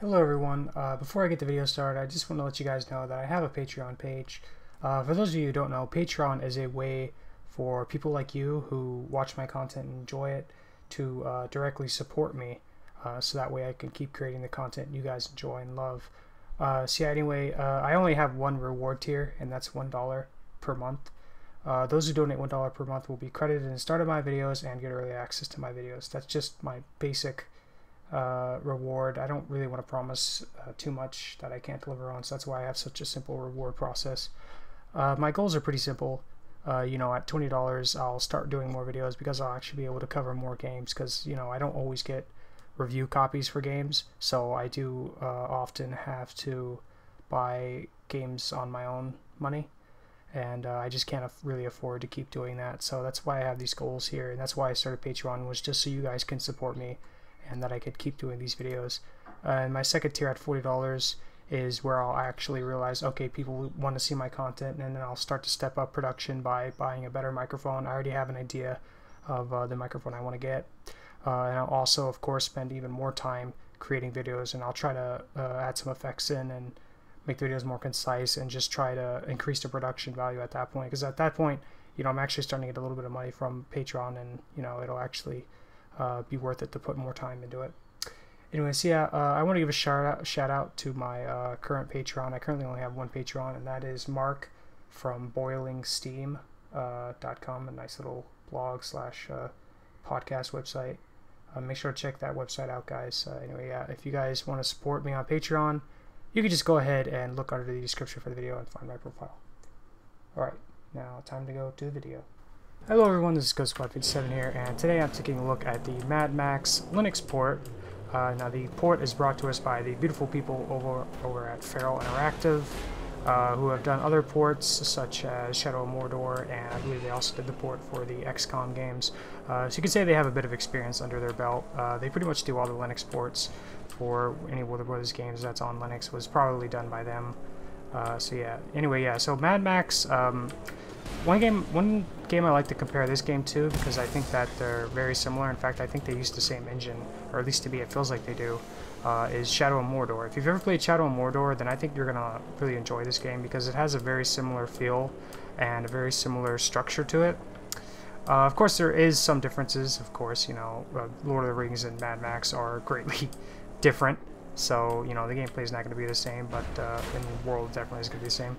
Hello everyone. Uh, before I get the video started, I just want to let you guys know that I have a Patreon page. Uh, for those of you who don't know, Patreon is a way for people like you who watch my content and enjoy it to uh, directly support me uh, so that way I can keep creating the content you guys enjoy and love. Uh, so yeah, anyway, uh, I only have one reward tier and that's $1 per month. those who donate $1 per month will be credited in the start of my videos and get early access to my videos. That's just my basic uh, reward. I don't really want to promise uh, too much that I can't deliver on, so that's why I have such a simple reward process. Uh, my goals are pretty simple. Uh, you know, at $20, I'll start doing more videos because I'll actually be able to cover more games because, you know, I don't always get review copies for games, so I do uh, often have to buy games on my own money and uh, I just can't really afford to keep doing that. So that's why I have these goals here, and that's why I started Patreon was just so you guys can support me and that I could keep doing these videos. Uh, and my second tier at $40 is where I'll actually realize, okay, people want to see my content, and then I'll start to step up production by buying a better microphone. I already have an idea of uh, the microphone I want to get. Uh, and I'll also, of course, spend even more time creating videos, and I'll try to uh, add some effects in and make the videos more concise and just try to increase the production value at that point. Because at that point, you know, I'm actually starting to get a little bit of money from Patreon, and you know, it'll actually uh, be worth it to put more time into it. Anyways, yeah, uh, I want to give a shout out, shout out to my uh, current Patreon. I currently only have one Patreon, and that is Mark from BoilingSteam.com, uh, a nice little blog slash uh, podcast website. Uh, make sure to check that website out, guys. anyway, yeah, if you guys want to support me on Patreon, you can just go ahead and look under the description for the video and find my profile. Alright, now time to go to the video. Hello everyone, this is Ghost Squad 57 here, and today I'm taking a look at the Mad Max Linux port. Uh, now the port is brought to us by the beautiful people over, over at Feral Interactive, uh, who have done other ports such as Shadow of Mordor, and I believe they also did the port for the XCOM games. Uh, so you can say they have a bit of experience under their belt. Uh, they pretty much do all the Linux ports for any Warner Brothers games that's on Linux was probably done by them. Uh, so yeah, anyway, yeah, so Mad Max, um, one game, one game I like to compare this game to because I think that they're very similar. In fact, I think they use the same engine, or at least to me, it feels like they do. Uh, is Shadow of Mordor. If you've ever played Shadow of Mordor, then I think you're gonna really enjoy this game because it has a very similar feel and a very similar structure to it. Uh, of course, there is some differences. Of course, you know, uh, Lord of the Rings and Mad Max are greatly different. So, you know, the gameplay is not going to be the same, but uh, in the world definitely is going to be the same.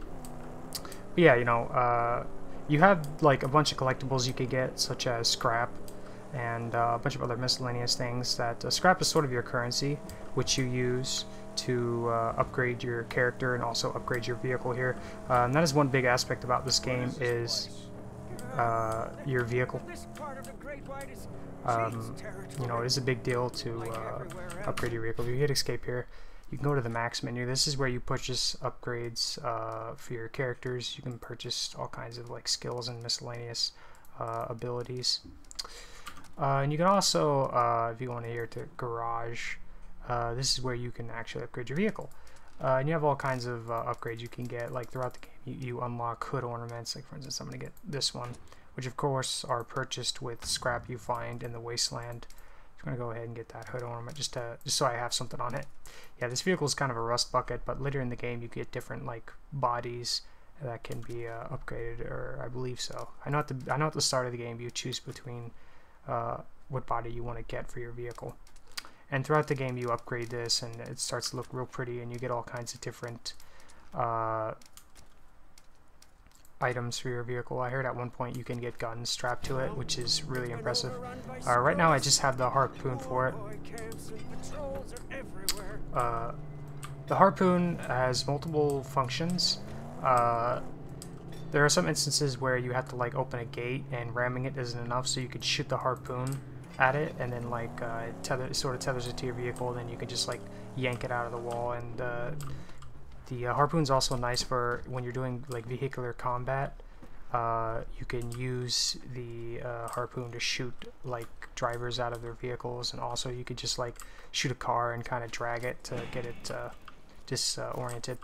But yeah, you know, uh, you have like a bunch of collectibles you could get, such as scrap and uh, a bunch of other miscellaneous things. That uh, scrap is sort of your currency, which you use to uh, upgrade your character and also upgrade your vehicle here. Uh, and that is one big aspect about this game is uh, your vehicle. Um, you know, it is a big deal to uh, upgrade your vehicle. If you hit escape here, you can go to the max menu. This is where you purchase upgrades uh, for your characters. You can purchase all kinds of like skills and miscellaneous uh, abilities. Uh, and you can also, uh, if you want to hear to garage, uh, this is where you can actually upgrade your vehicle. Uh, and you have all kinds of upgrades you can get like throughout the game. You, you unlock hood ornaments, like for instance I'm going to get this one, which of course are purchased with scrap you find in the wasteland. I'm gonna go ahead and get that hood ornament just to just so I have something on it. Yeah, this vehicle is kind of a rust bucket, but later in the game you get different like bodies that can be uh, upgraded, or I believe so. I know at the I know at the start of the game you choose between uh, what body you want to get for your vehicle, and throughout the game you upgrade this, and it starts to look real pretty, and you get all kinds of different uh, items for your vehicle. I heard at one point you can get guns strapped to it, which is really impressive. Uh, right now I just have the harpoon for it. Uh, the harpoon has multiple functions. Uh, there are some instances where you have to like open a gate and ramming it isn't enough, so you could shoot the harpoon at it and then like uh, it tether, sort of tethers it to your vehicle, then you can just like yank it out of the wall and uh, the uh, harpoon's also nice for when you're doing like vehicular combat. Uh, you can use the uh, harpoon to shoot like drivers out of their vehicles, and also you could just like shoot a car and kind of drag it to get it uh, disoriented.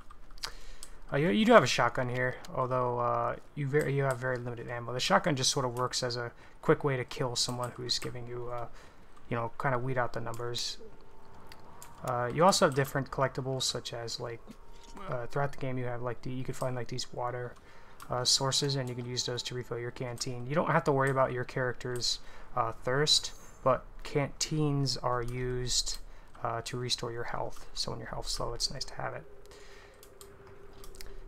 Uh, you, you do have a shotgun here, although uh, you very you have very limited ammo. The shotgun just sort of works as a quick way to kill someone who's giving you, uh, you know, kind of weed out the numbers Uh, you also have different collectibles, such as like uh, throughout the game you have like the, you can find like these water uh, sources, and you can use those to refill your canteen. You don't have to worry about your character's thirst, but canteens are used to restore your health. So when your health's low, it's nice to have it.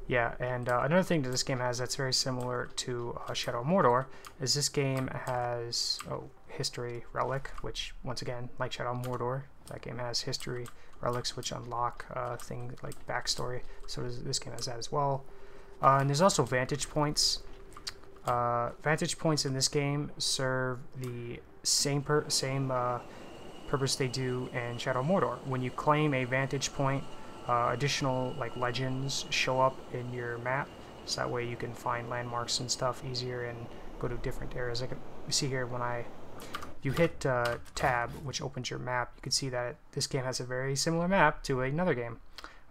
Yeah, and uh, another thing that this game has that's very similar to uh, Shadow of Mordor is this game has oh history relic, which once again, like Shadow of Mordor, that game has history relics which unlock uh, things like backstory. So this game has that as well. Uh, and there's also vantage points. Uh, vantage points in this game serve the same same uh, purpose they do in Shadow of Mordor. When you claim a vantage point uh, additional like legends show up in your map, so that way you can find landmarks and stuff easier and go to different areas. Like you see here, when I you hit uh, tab, which opens your map, you can see that this game has a very similar map to another game.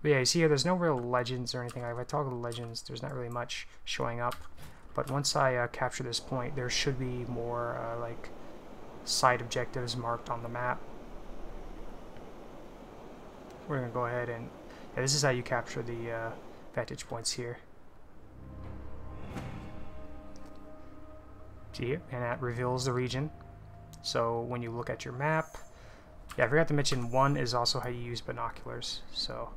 But yeah, you see here, there's no real legends or anything. If I talk about legends, there's not really much showing up. But once I uh, capture this point, there should be more uh, like side objectives marked on the map. We're gonna go ahead and yeah, this is how you capture the uh, vantage points here. See here? And that reveals the region. So when you look at your map, yeah, I forgot to mention one is also how you use binoculars. So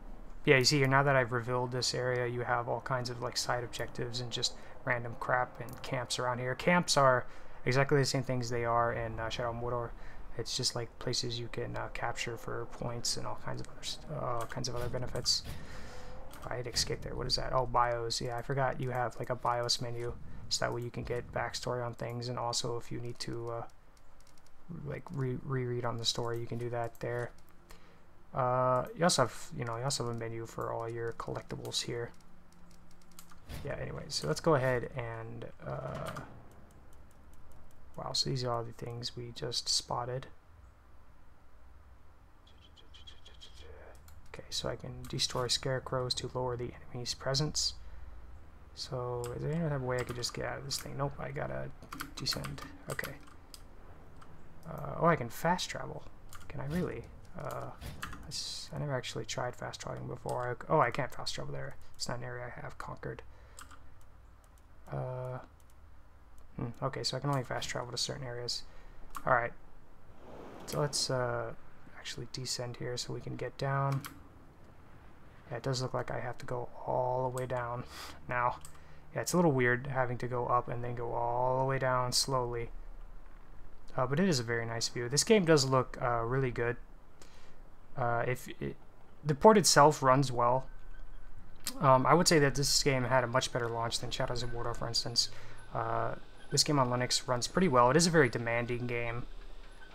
yeah, you see here, now that I've revealed this area, you have all kinds of like side objectives and just random crap and camps around here. Camps are exactly the same things they are in uh, Shadow Mordor. It's just like places you can uh, capture for points and all kinds of other uh, kinds of other benefits. I had escape there. What is that? Oh, bios. Yeah, I forgot you have like a bios menu, so that way you can get backstory on things, and also if you need to uh, like re reread on the story, you can do that there. Uh, you also have, you know, you also have a menu for all your collectibles here. Yeah. Anyway, so let's go ahead and. Uh, Wow, so these are all the things we just spotted. Okay, so I can destroy scarecrows to lower the enemy's presence. So, is there any other way I could just get out of this thing? Nope, I gotta descend. Okay. Uh, oh, I can fast travel. Can I really? Uh, I never actually tried fast traveling before. I, oh, I can't fast travel there. It's not an area I have conquered. Uh, Hmm, okay, so I can only fast travel to certain areas. Alright. So let's uh, actually descend here so we can get down. Yeah, it does look like I have to go all the way down now. Yeah, it's a little weird having to go up and then go all the way down slowly. Uh, but it is a very nice view. This game does look uh, really good. Uh, if it, the port itself runs well, um, I would say that this game had a much better launch than Shadows of Mordor, for instance. Uh, this game on Linux runs pretty well. It is a very demanding game,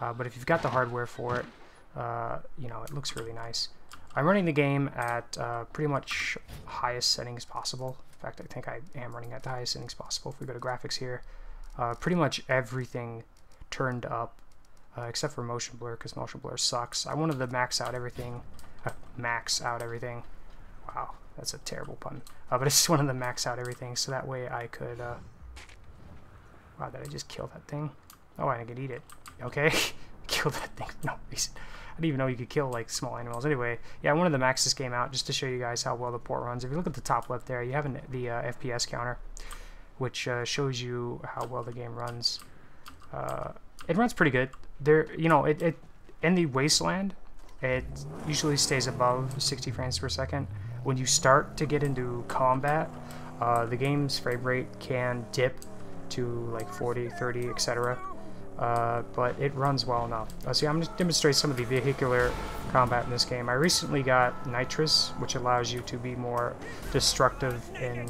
uh, but if you've got the hardware for it, uh, you know, it looks really nice. I'm running the game at uh, pretty much highest settings possible. In fact, I think I am running at the highest settings possible. If we go to graphics here, uh, pretty much everything turned up, uh, except for motion blur, because motion blur sucks. I wanted to max out everything, uh, max out everything. Wow, that's a terrible pun. but I just wanted to max out everything so that way I could Wow, did I just kill that thing? Oh, I can eat it. Okay? kill that thing. No reason. I didn't even know you could kill like small animals. Anyway, yeah, I wanted to max this game out just to show you guys how well the port runs. If you look at the top left there, you have an, the uh, FPS counter, which uh, shows you how well the game runs. Uh, it runs pretty good. There, you know, it, it in the wasteland, it usually stays above 60 frames per second. When you start to get into combat, uh, the game's frame rate can dip to like 40, 30, etc. Uh, but it runs well enough. Uh, see, I'm going to demonstrate some of the vehicular combat in this game. I recently got Nitrous, which allows you to be more destructive in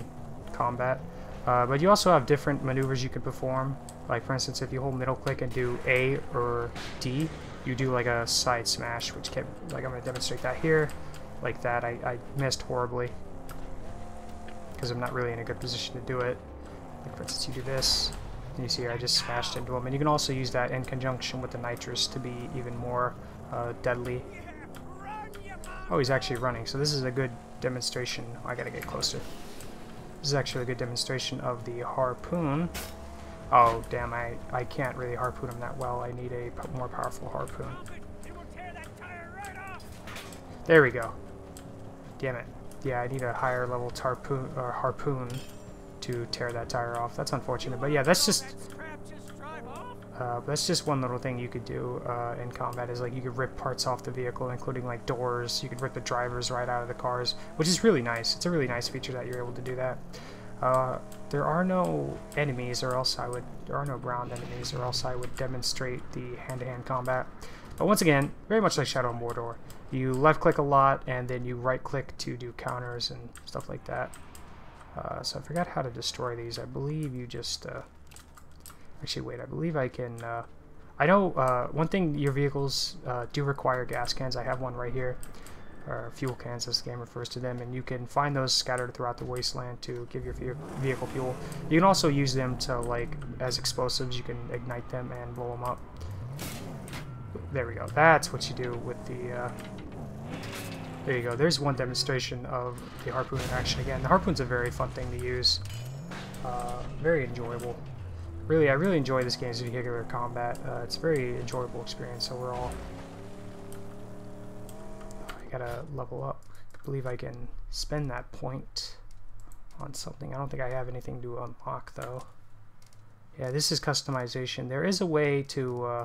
combat. Uh, but you also have different maneuvers you can perform. Like, for instance, if you hold middle click and do A or D, you do like a side smash, which can, like I'm going to demonstrate that here. Like that, I, I missed horribly. Because I'm not really in a good position to do it. For instance, you do this, and you see I just smashed into him. And you can also use that in conjunction with the nitrous to be even more uh, deadly. Oh, he's actually running, so this is a good demonstration. I gotta get closer. This is actually a good demonstration of the harpoon. Oh, damn, I, I can't really harpoon him that well. I need a more powerful harpoon. There we go. Damn it. Yeah, I need a higher level harpoon, or harpoon to tear that tire off. That's unfortunate, but yeah, that's just uh, that's just one little thing you could do uh, in combat is like you could rip parts off the vehicle, including like doors. You could rip the drivers right out of the cars, which is really nice. It's a really nice feature that you're able to do that. Uh, there are no enemies, or else I would. There are no ground enemies, or else I would demonstrate the hand-to-hand -hand combat. But once again, very much like Shadow of Mordor, you left-click a lot, and then you right-click to do counters and stuff like that. Uh, so I forgot how to destroy these. I believe you just uh, Actually, wait, I believe I can... Uh, I know uh, one thing, your vehicles uh, do require gas cans. I have one right here. Or fuel cans, as the game refers to them. And you can find those scattered throughout the wasteland to give your vehicle fuel. You can also use them to, like, as explosives. You can ignite them and blow them up. There we go. That's what you do with the... There you go. There's one demonstration of the harpoon in action again. The harpoon's a very fun thing to use. Uh, very enjoyable really, I really enjoy this game's vehicular combat. Uh, it's a very enjoyable experience overall. I gotta level up. I believe I can spend that point on something. I don't think I have anything to unlock though. Yeah, this is customization. There is a way to... Uh,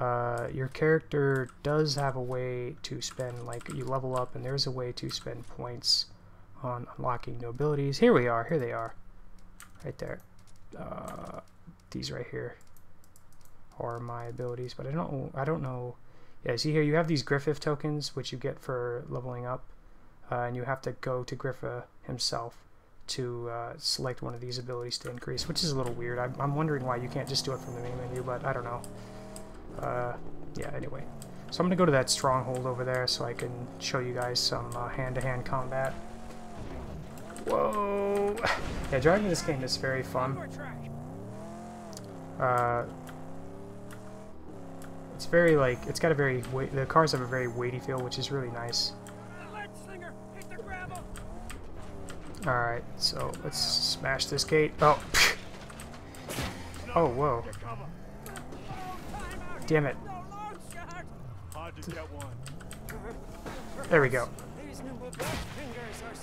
uh, your character does have a way to spend, like, you level up and there's a way to spend points on unlocking new abilities. Here we are, here they are. Right there uh, these right here are my abilities, but I don't I don't know. Yeah, see here you have these Griffa tokens which you get for leveling up, uh, and you have to go to Griffa himself to uh, select one of these abilities to increase, which is a little weird. I'm, I'm, wondering why you can't just do it from the main menu, but I don't know. Uh, yeah, anyway. So I'm going to go to that stronghold over there so I can show you guys some uh, hand-to-hand -hand combat. Whoa! Yeah, driving this game is very fun. Uh, it's very like it's got a very the cars have a very weighty feel, which is really nice. All right, so let's smash this gate. Oh, oh, whoa! Damn it! There we go.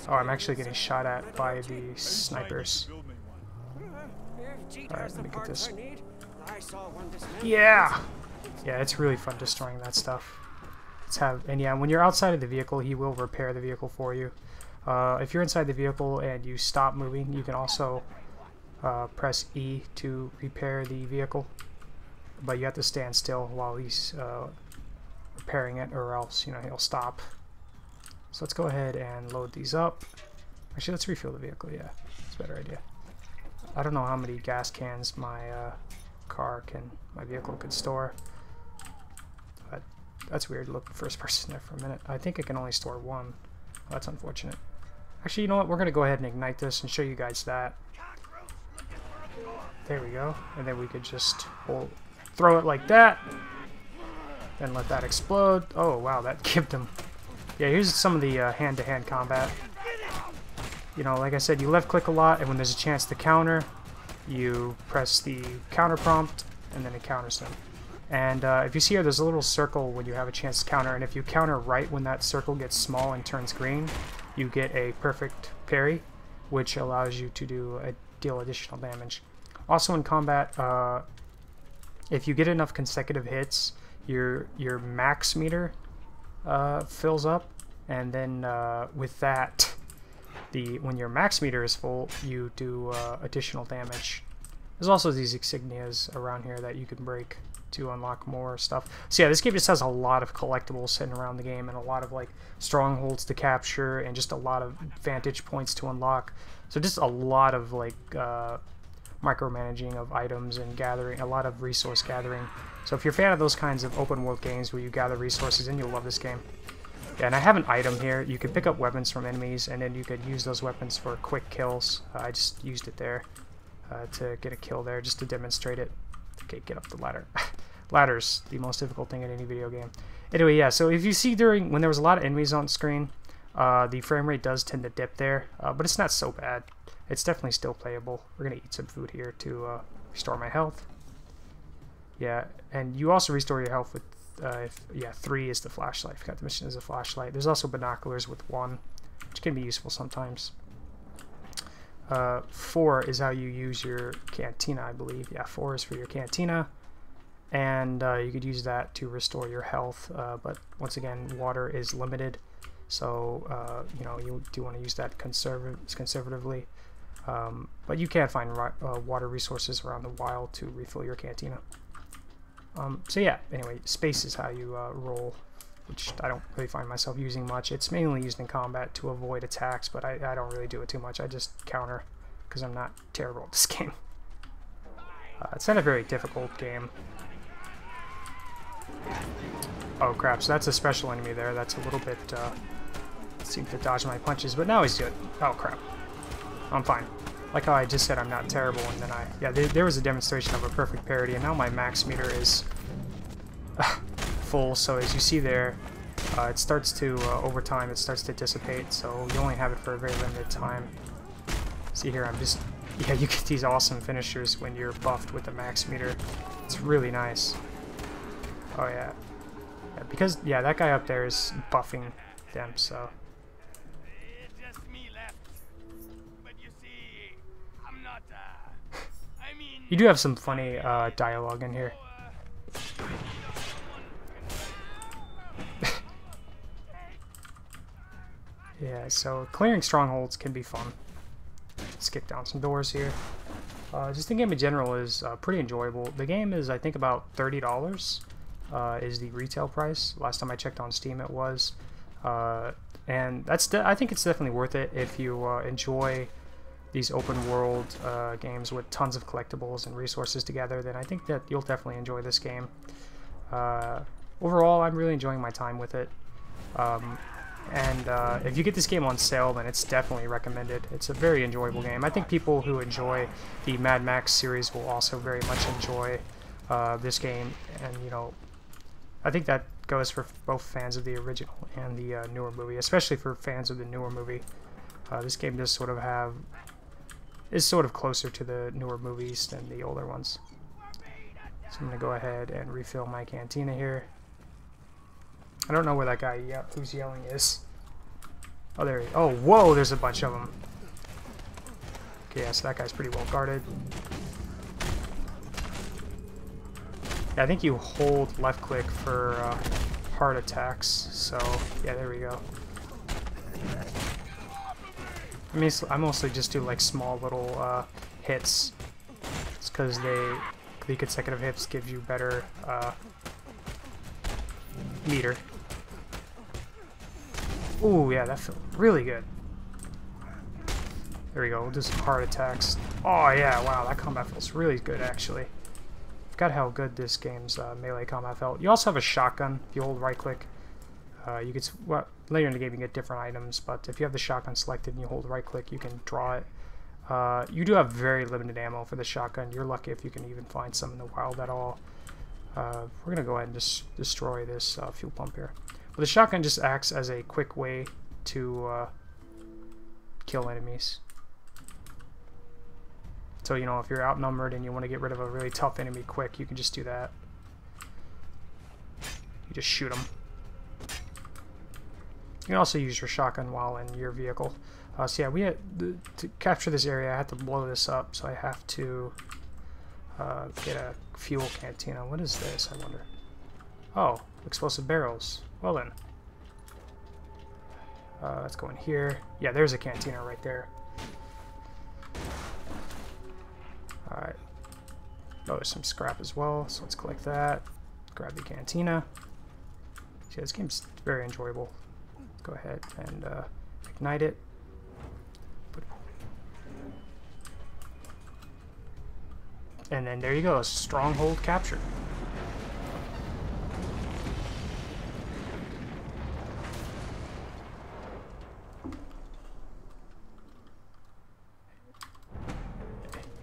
Oh, I'm actually getting shot at by the snipers. Alright, let me get this. Yeah! Yeah, it's really fun destroying that stuff. Let's have, and yeah, when you're outside of the vehicle, he will repair the vehicle for you. Uh, if you're inside the vehicle and you stop moving, you can also uh, press E to repair the vehicle. But you have to stand still while he's uh, repairing it, or else, you know, he'll stop. So let's go ahead and load these up. Actually, let's refill the vehicle, yeah. It's a better idea. I don't know how many gas cans my uh, car can, my vehicle could store. But that's weird, look first person there for a minute. I think it can only store one. that's unfortunate. Actually, you know what? We're going to go ahead and ignite this and show you guys that. There we go. And then we could just hold, throw it like that. Then let that explode. Oh, wow, that gave him. yeah, here's some of the uh, hand-to-hand uh, -hand combat. You know, like I said, you left-click a lot, and when there's a chance to counter, you press the counter prompt, and then it counters them. And uh, if you see here, there's a little circle when you have a chance to counter, and if you counter right when that circle gets small and turns green, you get a perfect parry, which allows you to do a, deal additional damage. Also in combat, uh, if you get enough consecutive hits, your your max meter uh, fills up, and then uh, with that, the when your max meter is full, you do uh, additional damage. There's also these insignias around here that you can break to unlock more stuff. So yeah, this game just has a lot of collectibles sitting around the game and a lot of like strongholds to capture and just a lot of vantage points to unlock. So just a lot of like uh, micromanaging of items and gathering, a lot of resource gathering. So if you're a fan of those kinds of open world games where you gather resources, then you'll love this game. Yeah, and I have an item here. You can pick up weapons from enemies, and then you could use those weapons for quick kills. Uh, I just used it there uh, to get a kill there, just to demonstrate it. Okay, get up the ladder. Ladder's the most difficult thing in any video game. Anyway, yeah, so if you see during, when there was a lot of enemies on screen, uh, the frame rate does tend to dip there, uh, but it's not so bad. It's definitely still playable. We're going to eat some food here to uh, restore my health. Yeah, and you also restore your health with uh, if, yeah, three is the flashlight. Forgot the mission is a flashlight. There's also binoculars with one, which can be useful sometimes. Uh, four is how you use your cantina, I believe. Yeah, four is for your cantina, and uh, you could use that to restore your health. Uh, but once again, water is limited, so uh, you know you do want to use that conserv conservatively. Um, but you can find uh, water resources around the wild to refill your cantina. Um, so yeah, anyway, space is how you uh, roll, which I don't really find myself using much. It's mainly used in combat to avoid attacks, but I, I don't really do it too much. I just counter because I'm not terrible at this game. Uh, it's not a very difficult game. Oh crap, so that's a special enemy there. That's a little bit, uh, seemed to dodge my punches, but now he's good. Oh crap. I'm fine. Like how I just said I'm not terrible, and then I... Yeah, there, there was a demonstration of a perfect parity, and now my max meter is full, so as you see there, uh, it starts to, uh, over time, it starts to dissipate, so you only have it for a very limited time. See here, I'm just... Yeah, you get these awesome finishers when you're buffed with the max meter. It's really nice. Oh, yeah. yeah because, yeah, that guy up there is buffing them, so... You do have some funny uh, dialogue in here. yeah, so clearing strongholds can be fun. Kick down some doors here. Uh, just the game in general is uh, pretty enjoyable. The game is, I think, about $30 uh, is the retail price. Last time I checked on Steam it was. Uh, and that's I think it's definitely worth it if you uh, enjoy these open world uh, games with tons of collectibles and resources together, then I think that you'll definitely enjoy this game. Uh, overall, I'm really enjoying my time with it. Um, and uh, if you get this game on sale, then it's definitely recommended. It's a very enjoyable game. I think people who enjoy the Mad Max series will also very much enjoy uh, this game. And, you know, I think that goes for both fans of the original and the uh, newer movie, especially for fans of the newer movie. Uh, this game does sort of have is sort of closer to the newer movies than the older ones. So I'm going to go ahead and refill my cantina here. I don't know where that guy ye who's yelling is. Oh, there he Oh, whoa, there's a bunch of them. Okay, yeah, so that guy's pretty well guarded. Yeah, I think you hold left click for uh, hard attacks. So, yeah, there we go. I I mostly just do like small little uh, hits. It's because they the consecutive hits give you better uh, meter. Ooh, yeah, that felt really good. There we go, we'll do some hard attacks. Oh yeah, wow, that combat feels really good actually. Forgot how good this game's uh, melee combat felt. You also have a shotgun if you hold right click. Uh, you could well, later in the game you get different items, but if you have the shotgun selected and you hold right click, you can draw it. Uh, you do have very limited ammo for the shotgun. You're lucky if you can even find some in the wild at all. Uh, we're gonna go ahead and just destroy this uh, fuel pump here. But the shotgun just acts as a quick way to uh, kill enemies. So, you know, if you're outnumbered and you want to get rid of a really tough enemy quick, you can just do that. You just shoot them. You can also use your shotgun while in your vehicle. Uh, so yeah, we had to capture this area. I had to blow this up, so I have to uh, get a fuel cantina. What is this? I wonder. Oh, explosive barrels. Well then, uh, let's go in here. Yeah, there's a cantina right there. All right. Oh, there's some scrap as well, so let's collect that. Grab the cantina. See, this game's very enjoyable go ahead and uh, ignite it. And then there you go, stronghold captured.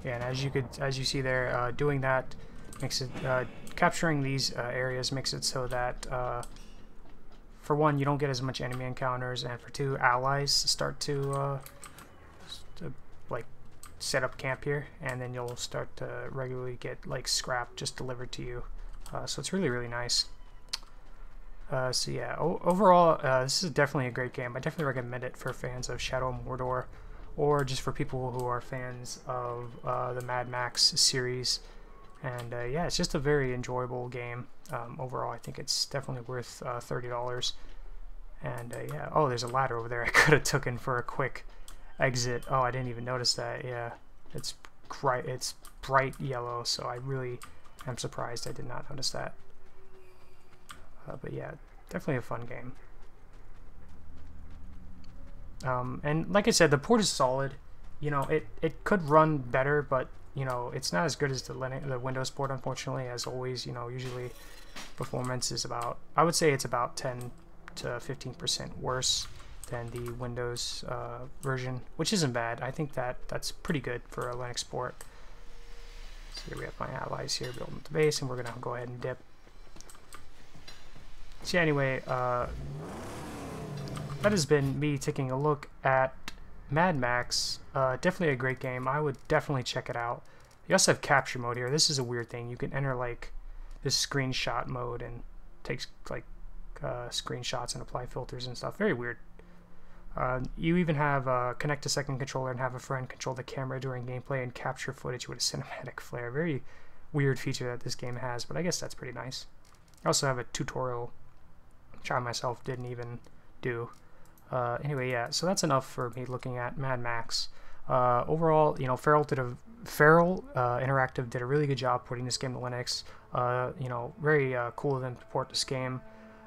Yeah, and as you could, as you see there, uh, doing that makes it, uh, capturing these uh, areas makes it so that uh, for one, you don't get as much enemy encounters, and for two, allies start to, uh, to like set up camp here, and then you'll start to regularly get like scrap just delivered to you. Uh, so it's really really nice. Uh, so yeah, overall, uh, this is definitely a great game. I definitely recommend it for fans of Shadow of Mordor, or just for people who are fans of uh, the Mad Max series. And uh, yeah, it's just a very enjoyable game. Um, overall, I think it's definitely worth uh, $30. And uh, yeah, oh, there's a ladder over there I could have taken for a quick exit. Oh, I didn't even notice that. Yeah, it's bright, it's bright yellow, so I really am surprised I did not notice that. Uh, but yeah, definitely a fun game. Um, and like I said, the port is solid. You know, it, it could run better, but you know, it's not as good as the Linux, the Windows port, unfortunately. As always, you know, usually performance is about, I would say it's about 10 to 15% worse than the Windows uh, version, which isn't bad. I think that that's pretty good for a Linux port. So here we have my allies here building the base, and we're gonna go ahead and dip. So anyway, uh, that has been me taking a look at Mad Max. Uh, definitely a great game. I would definitely check it out. You also have capture mode here. This is a weird thing. You can enter like this screenshot mode and takes like uh, screenshots and apply filters and stuff. Very weird. Uh, you even have uh, connect a second controller and have a friend control the camera during gameplay and capture footage with a cinematic flare. Very weird feature that this game has, but I guess that's pretty nice. I also have a tutorial which I myself didn't even do. Uh, anyway, yeah, so that's enough for me looking at Mad Max. Uh, overall, you know, Feral did a Feral uh, Interactive did a really good job porting this game to Linux. Uh, you know, very uh, cool of them to port this game.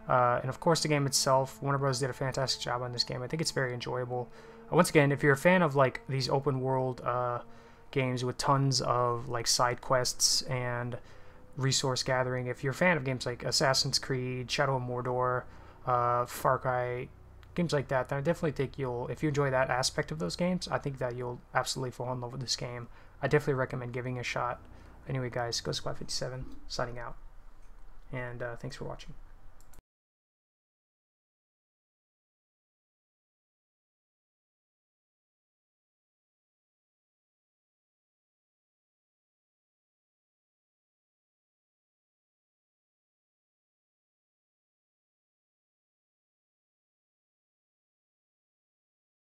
Uh, and of course, the game itself, Warner Bros. did a fantastic job on this game. I think it's very enjoyable. once again, if you're a fan of like these open world games with tons of like side quests and resource gathering. If you're a fan of games like Assassin's Creed, Shadow of Mordor, Far Cry, games like that, then I definitely think you'll, if you enjoy that aspect of those games, I think that you'll absolutely fall in love with this game. I definitely recommend giving a shot. Anyway, guys, Ghost Squad 57 signing out, and uh, thanks for watching.